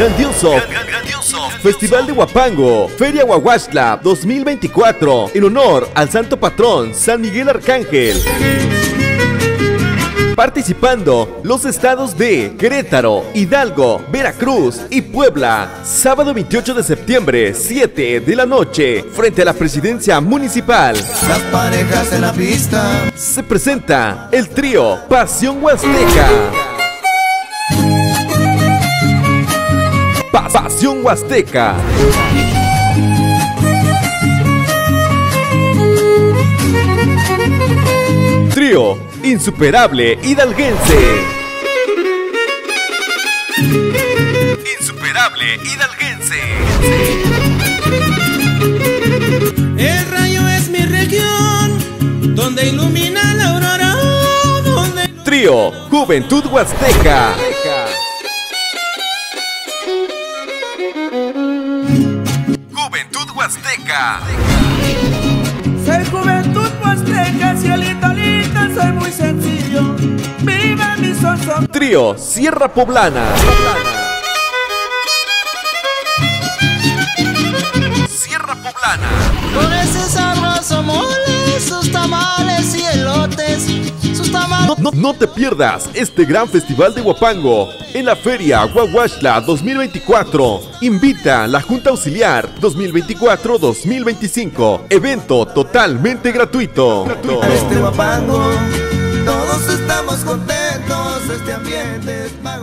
grandioso. Festival de Huapango, Feria Huahuashla 2024, en honor al santo patrón San Miguel Arcángel. Participando los estados de Querétaro, Hidalgo, Veracruz y Puebla. Sábado 28 de septiembre, 7 de la noche, frente a la presidencia municipal. Las parejas en la pista. Se presenta el trío Pasión Huasteca. Pasión Huasteca. Trío Insuperable Hidalguense. Insuperable Hidalguense. El rayo es mi región, donde ilumina la aurora, donde Trío Juventud Huasteca. Juventud Huasteca. soy juventud huasteca, cielito lindo, soy muy sencillo. Viva mi son, son. Trío Sierra Poblana. Sierra Poblana. Con ese sabroso mole, sus tamales y elotes. No, te pierdas este gran festival de Huapango en la Feria Huahuashla 2024. Invita la Junta Auxiliar 2024-2025. Evento totalmente gratuito. Este. Todos estamos contentos. Este ambiente es para.